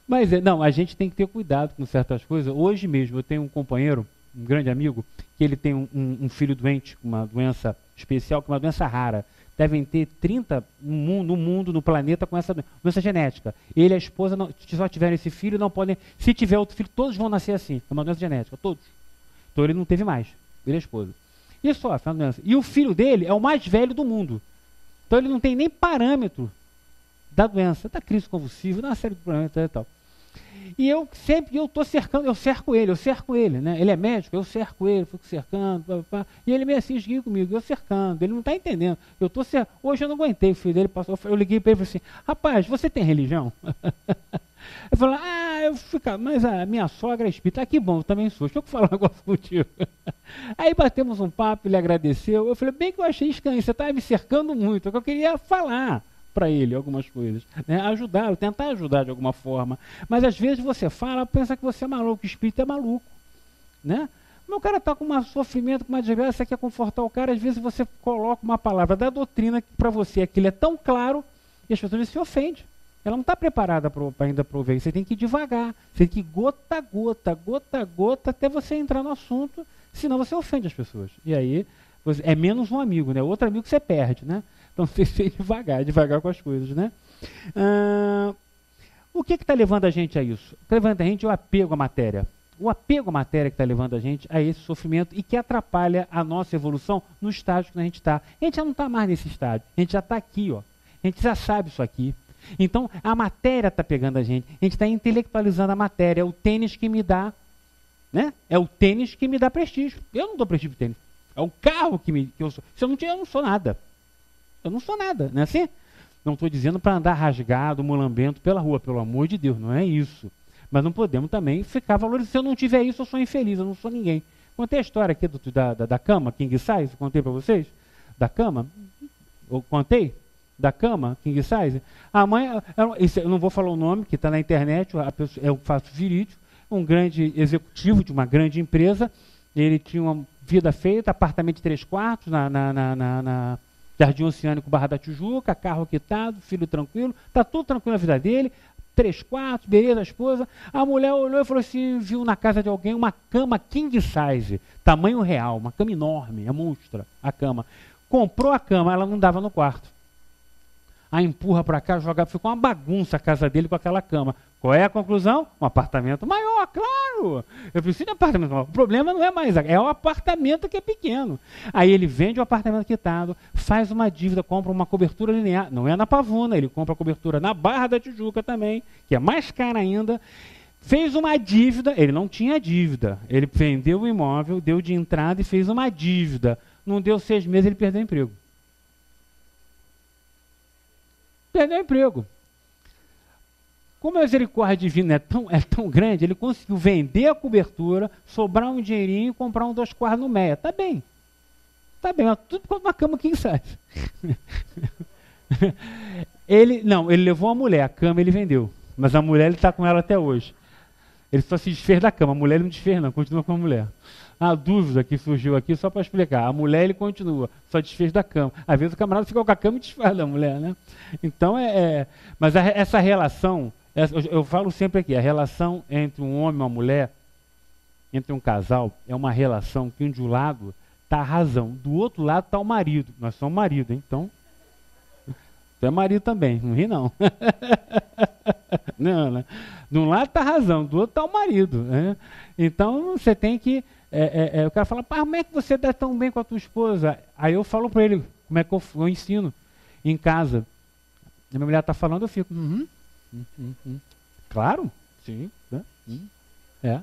Mas é, não, a gente tem que ter cuidado com certas coisas. Hoje mesmo eu tenho um companheiro, um grande amigo, que ele tem um, um filho doente com uma doença especial, com uma doença rara devem ter 30 no mundo, no, planeta com essa doença genética. Ele e a esposa, não, só tiverem esse filho, não podem. Se tiver outro filho, todos vão nascer assim. É uma doença genética, todos. Então ele não teve mais, ele e a esposa. E sofre uma doença. E o filho dele é o mais velho do mundo. Então ele não tem nem parâmetro da doença, da crise convulsiva, da série de problemas e tal. E eu sempre, eu estou cercando, eu cerco ele, eu cerco ele, né? Ele é médico, eu cerco ele, fico cercando, pá, pá, e ele me assiste comigo, eu cercando, ele não está entendendo. Eu tô cer... Hoje eu não aguentei, o filho dele passou, eu liguei para ele e falei assim, rapaz, você tem religião? [laughs] eu falei, ah, eu fico, mas a minha sogra é espírita, ah, que bom, eu também sou, deixa eu [laughs] falar um negócio contigo. [laughs] Aí batemos um papo, ele agradeceu, eu falei, bem que eu achei estranho, você estava me cercando muito, é que eu queria falar para ele algumas coisas, né? ajudá-lo, tentar ajudar de alguma forma. Mas às vezes você fala, pensa que você é maluco, o espírito é maluco, né? Mas o cara está com um sofrimento, com uma desgraça, você quer confortar o cara, às vezes você coloca uma palavra da doutrina para você aquilo é tão claro e as pessoas se ofendem. Ela não está preparada pra ainda para ouvir. Você tem que ir devagar, você tem que ir gota a gota, gota a gota, até você entrar no assunto, senão você ofende as pessoas. E aí é menos um amigo, né? Outro amigo que você perde, né? Então [laughs] tem que devagar, devagar com as coisas, né? Ah, o que está levando a gente a isso? Está levando a gente o apego à matéria. O apego à matéria que está levando a gente a esse sofrimento e que atrapalha a nossa evolução no estágio que a gente está. A gente já não está mais nesse estágio, a gente já está aqui, ó. A gente já sabe isso aqui. Então a matéria está pegando a gente, a gente está intelectualizando a matéria. É o tênis que me dá, né? É o tênis que me dá prestígio. Eu não dou prestígio para tênis. É o carro que, me, que eu sou. Se eu não tiver, eu não sou nada. Eu não sou nada, não é assim? Não estou dizendo para andar rasgado, mulambento pela rua, pelo amor de Deus, não é isso. Mas não podemos também ficar valorizando. Se eu não tiver isso, eu sou infeliz, eu não sou ninguém. Contei a história aqui do, da, da, da, cama, King Size, contei para vocês? Da cama? Eu contei? Da cama, King Size? A mãe, eu não vou falar o nome, que está na internet, a pessoa, é o fato verídico, um grande executivo de uma grande empresa, ele tinha uma vida feita, apartamento de três quartos na, na, na, na Jardim Oceânico, Barra da Tijuca, carro quitado, filho tranquilo, tá tudo tranquilo na vida dele, três quartos, beleza, a esposa. A mulher olhou e falou assim, viu na casa de alguém uma cama king size, tamanho real, uma cama enorme, é monstra a cama. Comprou a cama, ela não dava no quarto. A empurra para cá, joga, ficou uma bagunça a casa dele com aquela cama. Qual é a conclusão? Um apartamento maior, claro. Eu preciso de um apartamento maior. O problema não é mais, é o apartamento que é pequeno. Aí ele vende o apartamento quitado, faz uma dívida, compra uma cobertura linear. Não é na Pavuna, ele compra a cobertura na Barra da Tijuca também, que é mais cara ainda. Fez uma dívida, ele não tinha dívida. Ele vendeu o imóvel, deu de entrada e fez uma dívida. Não deu seis meses, ele perdeu o emprego. Perdeu o emprego. Como a misericórdia divina é tão, é tão grande, ele conseguiu vender a cobertura, sobrar um dinheirinho e comprar um dois quartos no Meia. Tá bem. Tá bem, mas tudo com uma cama quem sabe. [laughs] ele, não, ele levou a mulher, a cama ele vendeu. Mas a mulher ele está com ela até hoje. Ele só se desfez da cama, a mulher ele não desfez não, continua com a mulher. A dúvida que surgiu aqui, só para explicar. A mulher ele continua, só desfez da cama. Às vezes o camarada fica com a cama e desfaz da mulher, né? Então é. é mas a, essa relação eu, falo sempre aqui, a relação entre um homem e uma mulher, entre um casal, é uma relação que de um lado está a razão, do outro lado está o marido. Nós somos marido, então. Você é marido também, não ri não. [laughs] não, né? De um lado está a razão, do outro está o marido. Né? Então você tem que. É, é, é, o cara fala, Pá, como é que você dá tão bem com a tua esposa? Aí eu falo para ele, como é que eu, eu, ensino em casa. A minha mulher está falando, eu fico, uhum, Hum, hum, Claro, sim. Né? Hum. É.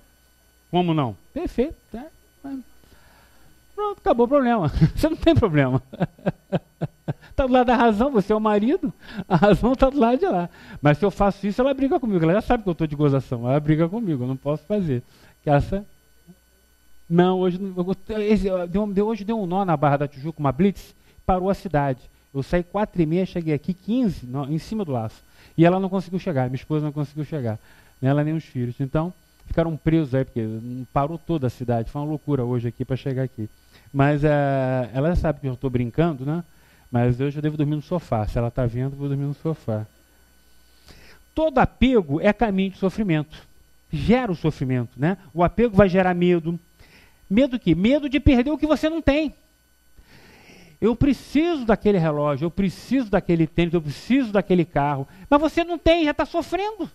Como não? Perfeito. É. Pronto, acabou o problema. [laughs] Você não tem problema. Está [laughs] do lado da razão, você é o marido, a razão está do lado de lá. Mas se eu faço isso, ela briga comigo. Ela já sabe que eu estou de gozação, ela briga comigo, eu não posso fazer. Que essa. Não, hoje, deu, hoje deu um nó na Barra da Tijuca, uma blitz, parou a cidade. Eu saí quatro e meia, cheguei aqui 15, no, em cima do laço. E ela não conseguiu chegar, minha esposa não conseguiu chegar, nem ela nem os filhos. Então, ficaram presos aí, porque parou toda a cidade. Foi uma loucura hoje aqui para chegar aqui. Mas uh, ela sabe que eu estou brincando, né? Mas hoje eu devo dormir no sofá. Se ela está vendo, eu vou dormir no sofá. Todo apego é caminho de sofrimento. Gera o sofrimento, né? O apego vai gerar medo. Medo que? Medo de perder o que você não tem. Eu preciso daquele relógio, eu preciso daquele tênis, eu preciso daquele carro. Mas você não tem, já está sofrendo.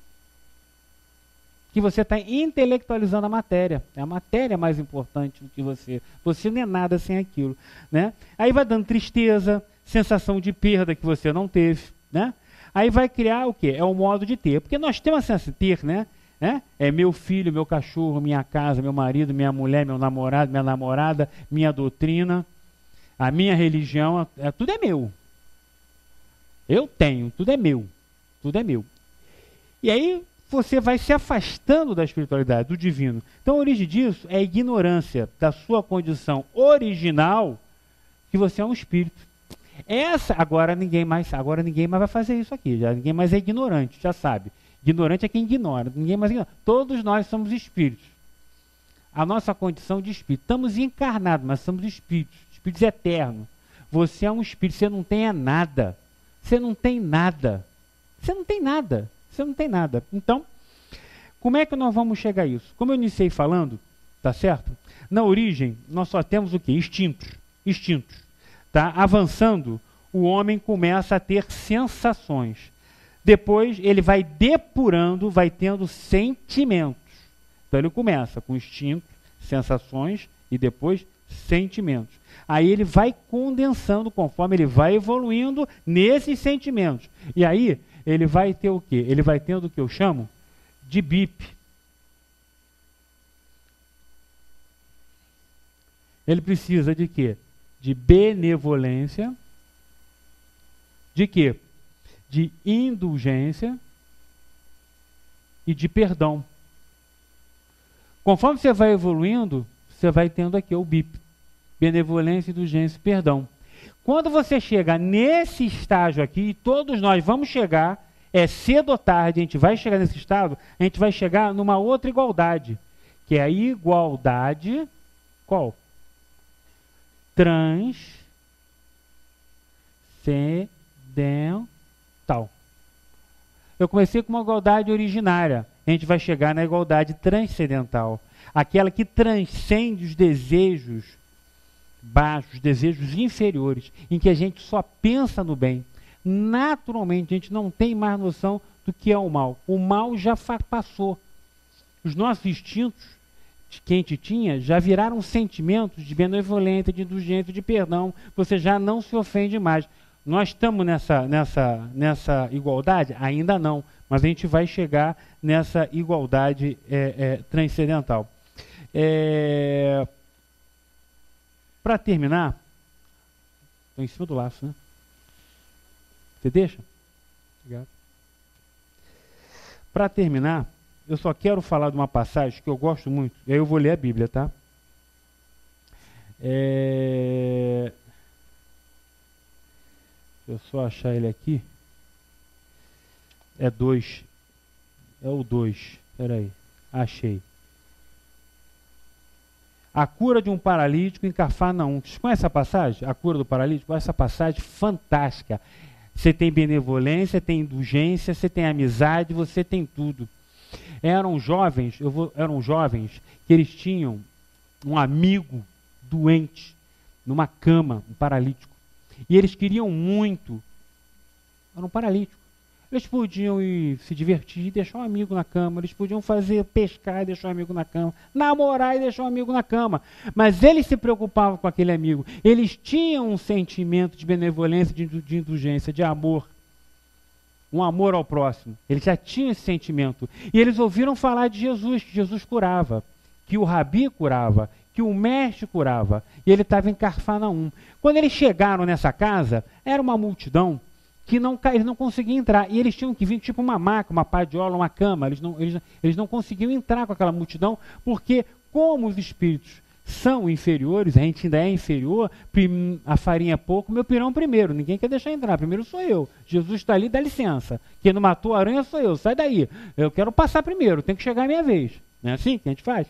que você está intelectualizando a matéria. É a matéria mais importante do que você. Você não é nada sem aquilo. Né? Aí vai dando tristeza, sensação de perda que você não teve. Né? Aí vai criar o quê? É o modo de ter. Porque nós temos a sensação de ter, né? É? é meu filho, meu cachorro, minha casa, meu marido, minha mulher, meu namorado, minha namorada, minha doutrina, a minha religião, é, tudo é meu. Eu tenho, tudo é meu. Tudo é meu. E aí você vai se afastando da espiritualidade, do divino. Então a origem disso é a ignorância da sua condição original, que você é um espírito. Essa agora ninguém mais, agora ninguém mais vai fazer isso aqui, já ninguém mais é ignorante, já sabe. Ignorante é quem ignora, ninguém mais ignora. Todos nós somos espíritos. A nossa condição de espírito. Estamos encarnados, mas somos espíritos, espíritos eternos. Você é um espírito, você não tem é nada. Você não tem nada. Você não tem nada. Você não tem nada. Então, como é que nós vamos chegar a isso? Como eu iniciei falando, tá certo? Na origem, nós só temos o que? Instintos. Instintos. Tá? Avançando, o homem começa a ter sensações. Depois ele vai depurando, vai tendo sentimentos. Então ele começa com instintos, sensações e depois sentimentos. Aí ele vai condensando conforme ele vai evoluindo nesses sentimentos. E aí ele vai ter o quê? Ele vai tendo o que eu chamo de BIP. Ele precisa de quê? De benevolência. De quê? De indulgência e de perdão. Conforme você vai evoluindo, você vai tendo aqui o BIP. Benevolência, indulgência e perdão. Quando você chega nesse estágio aqui, todos nós vamos chegar, é cedo ou tarde, a gente vai chegar nesse estado, a gente vai chegar numa outra igualdade, que é a igualdade qual? Transcendental. Eu comecei com uma igualdade originária, a gente vai chegar na igualdade transcendental, aquela que transcende os desejos baixos, desejos inferiores, em que a gente só pensa no bem. Naturalmente, a gente não tem mais noção do que é o mal. O mal já passou. Os nossos instintos que a gente tinha já viraram sentimentos de benevolência, de indulgência, de perdão. Você já não se ofende mais. Nós estamos nessa, nessa, nessa igualdade? Ainda não, mas a gente vai chegar nessa igualdade é, é, transcendental. É, para terminar, estou em cima do laço, né? Você deixa? Obrigado. Para terminar, eu só quero falar de uma passagem que eu gosto muito. E aí eu vou ler a Bíblia, tá? É... Eu só achar ele aqui. É dois. É o dois. Espera aí. Achei. A cura de um paralítico em Cafarnaum. Vocês conhecem essa passagem? A cura do paralítico? Essa passagem fantástica. Você tem benevolência, tem indulgência, você tem amizade, você tem tudo. Eram jovens, eu vou, eram jovens que eles tinham um amigo doente numa cama, um paralítico. E eles queriam muito. Era um paralítico. Eles podiam ir se divertir e deixar um amigo na cama. Eles podiam fazer pescar e deixar um amigo na cama. Namorar e deixar um amigo na cama. Mas eles se preocupavam com aquele amigo. Eles tinham um sentimento de benevolência, de, de indulgência, de amor. Um amor ao próximo. Eles já tinham esse sentimento. E eles ouviram falar de Jesus, que Jesus curava. Que o rabi curava. Que o mestre curava. E ele estava em Carfanaum. Quando eles chegaram nessa casa, era uma multidão que não, eles não conseguiam entrar. E eles tinham que vir tipo uma maca, uma padiola, uma cama. Eles não, eles, eles não conseguiam entrar com aquela multidão, porque como os espíritos são inferiores, a gente ainda é inferior, a farinha é pouco, meu pirão primeiro, ninguém quer deixar entrar, primeiro sou eu. Jesus está ali, dá licença. Quem não matou a aranha sou eu, sai daí. Eu quero passar primeiro, tem que chegar a minha vez. Não é assim que a gente faz?